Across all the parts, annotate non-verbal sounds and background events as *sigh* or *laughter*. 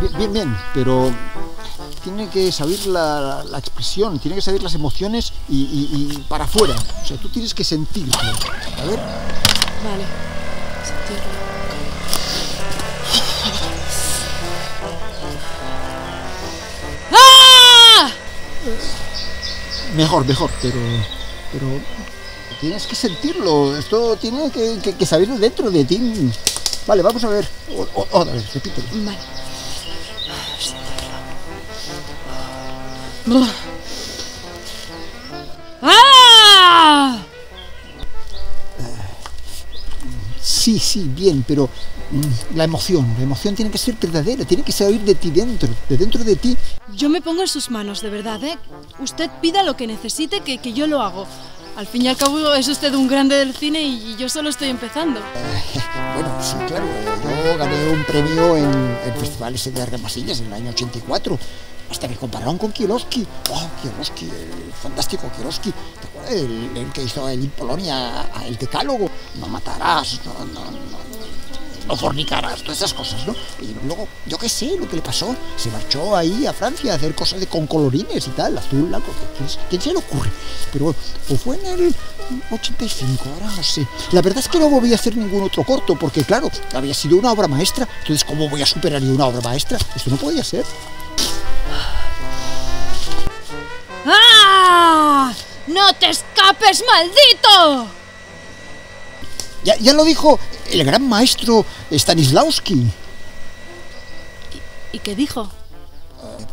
Bien, bien, bien, pero tiene que saber la, la expresión, tiene que saber las emociones y, y- y para afuera. O sea, tú tienes que sentirlo. A ver, Vale. Sentirlo. ¡Ah! mejor, mejor, pero, pero tienes que sentirlo. Esto tiene que, que, que salir dentro de ti. Vale, vamos a ver. O- o- Otra vez, repítelo. Vale. ¡Ah! Sí, sí, bien, pero mm, la emoción, la emoción tiene que ser verdadera, tiene que salir de ti dentro, de dentro de ti. Yo me pongo en sus manos, de verdad, ¿eh? Usted pida lo que necesite, que, que yo lo hago. Al fin y al cabo es usted un grande del cine y, y yo solo estoy empezando. *laughs* Bueno, sí, claro, yo gané un premio en el Festival ese de Argamasillas en el año 84. Hasta me compararon con Kieroski. Oh, Kieroski, el fantástico Kieroski. ¿Te acuerdas? El, el que hizo en Polonia, el decálogo. No matarás, no, fornicarás, todas esas cosas, ¿no? Y luego, yo qué sé lo que le pasó. Se marchó ahí a Francia a hacer cosas de, con colorines y tal, azul, blanco. ¿Quién, quién se le ocurre? Pero o fue en el 85, ahora no sé. La verdad es que no volví a hacer ningún otro corto, porque claro, había sido una obra maestra. Entonces, ¿cómo voy a superar una obra maestra? Esto no podía ser. ¡Ah! ¡No te escapes, maldito! Ya, ya lo dijo el gran maestro Stanislavski. ¿Y qué dijo?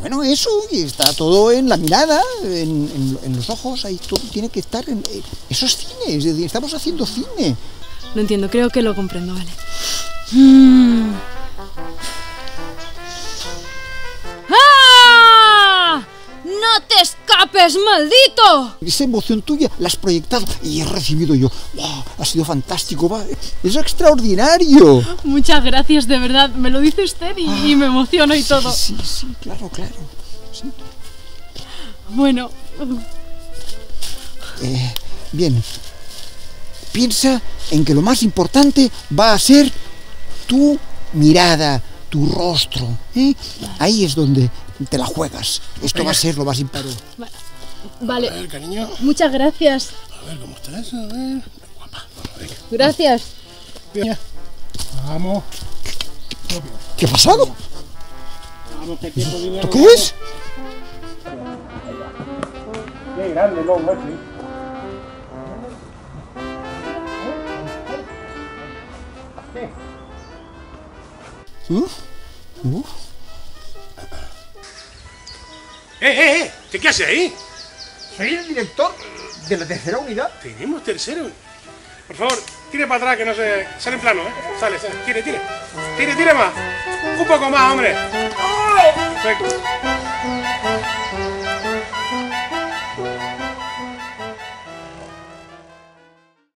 Bueno, eso, y está todo en la mirada, en, en- en los ojos, ahí todo tiene que estar en... eh, Eso es cine, es decir, estamos haciendo cine. No entiendo, creo que lo comprendo, vale. Mm. Escapes, maldito! Esa emoción tuya la has proyectado y he recibido yo. ¡Wow! Ha sido fantástico, va. Es extraordinario. Muchas gracias, de verdad. Me lo dice usted y, y me emociono y todo. Sí, sí, claro, claro. Sí. Bueno, Eh, bien. Piensa en que lo más importante va a ser tu mirada, tu rostro. ¿eh? Ahí es donde te la juegas. Esto va a ser lo más importante. Vale. A ver, cariño. Muchas gracias. A ver cómo estás. A ver. Guapa. Venga. Gracias. Bien. Vamos. ¿Qué ha pasado? Vamos, que tiempo dinero. ¿Esto qué es? Qué grande, no, Wesley. ¿Mm? Uh, ¡Eh, eh, eh! ¿Qué, qué hace ahí? Soy el director de la tercera unidad. Tenemos tercero. Por favor, tire para atrás que no se. Sale en plano, ¿eh? Sale, sale. Tire, tire. Tire, tire más. Un poco más, hombre. Perfecto.